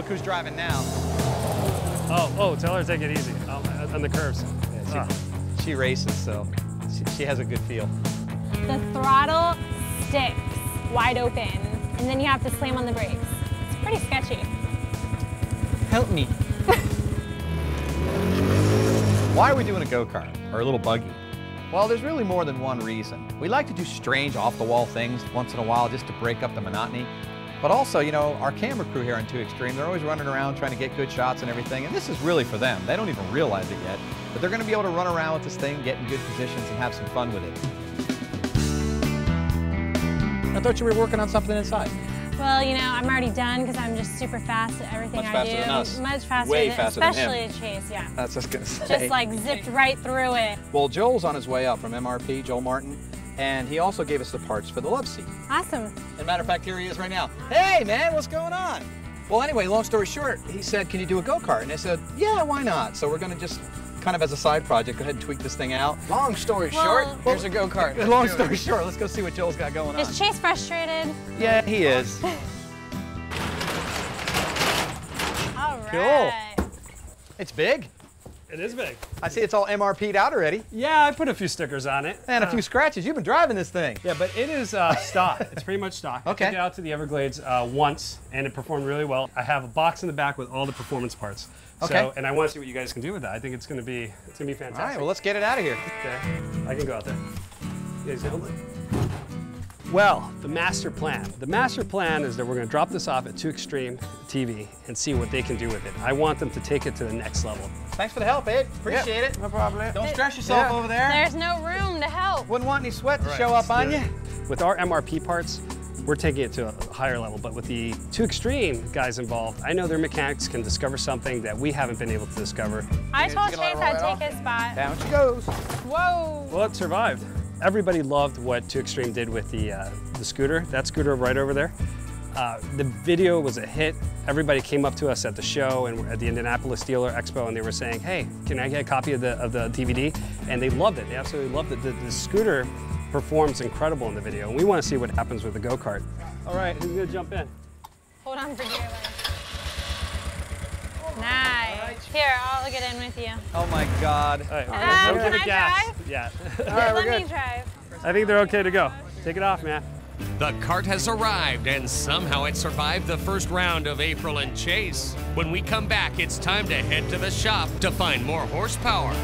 Look who's driving now. Oh, oh, tell her to take it easy um, on the curves. Yeah, she, she races, so she, she has a good feel. The throttle sticks wide open, and then you have to slam on the brakes. It's pretty sketchy. Help me. Why are we doing a go-kart or a little buggy? Well, there's really more than one reason. We like to do strange off-the-wall things once in a while just to break up the monotony. But also, you know, our camera crew here on 2Xtreem, they're always running around trying to get good shots and everything, and this is really for them. They don't even realize it yet, but they're going to be able to run around with this thing, get in good positions, and have some fun with it. I thought you were working on something inside. Well, you know, I'm already done because I'm just super fast at everything Much I faster do. than us. Much faster Way than, faster than him. especially at Chase, yeah. That's just going to say. Just like zipped right through it. Well, Joel's on his way up from MRP, Joel Martin, and he also gave us the parts for the Love Seat. Awesome. As a matter of fact, here he is right now. Hey, man, what's going on? Well, anyway, long story short, he said, can you do a go-kart? And I said, yeah, why not? So we're going to just kind of as a side project, go ahead and tweak this thing out. Long story Well- short, here's a go-kart. Long do it. story short, let's go see what Joel's got going on. Is Chase frustrated? Yeah, he is. All right. Cool. It's big. It is big. I see it's all MRP'd out already. Yeah, I put a few stickers on it. And a Uh, few scratches. You've been driving this thing. Yeah, but it is uh, stock. it's pretty much stock. Okay. I took it out to the Everglades uh, once, and it performed really well. I have a box in the back with all the performance parts. Okay. So, and I want to see what you guys can do with that. I think it's going to be it's going to be fantastic. All right, well, let's get it out of here. Okay. I can go out there. You guys hold it. Well, the master plan. The master plan is that we're going to drop this off at 2Xtreem TV and see what they can do with it. I want them to take it to the next level. Thanks for the help, Ed. Appreciate it. No problem. Don't stress yourself Yeah. over there. There's no room to help. Wouldn't want any sweat to All right, show up let's on do you. it. With our MRP parts, we're taking it to a higher level, but with the 2Xtreem guys involved, I know their mechanics can discover something that we haven't been able to discover. I You told gonna Chase let it roll I'd right take his spot. Down she goes. Whoa. Well, it survived. Everybody loved what 2Xtreem did with the, uh, the scooter, that scooter right over there. Uh, the video was a hit. Everybody came up to us at the show and at the Indianapolis Dealer Expo, and they were saying, "Hey, can I get a copy of the of the DVD?" And they loved it. They absolutely loved it. The, the scooter performs incredible in the video, and we want to see what happens with the go kart. All right, who's gonna jump in? Hold on for dear life. Nice. Here, I'll get in with you. Oh my God. All right, Um, don't give can it I gas. drive? Yeah. Here, let me drive. I think they're okay to go. Take it off, man. The cart has arrived, and somehow it survived the first round of April and Chase. When we come back, it's time to head to the shop to find more horsepower.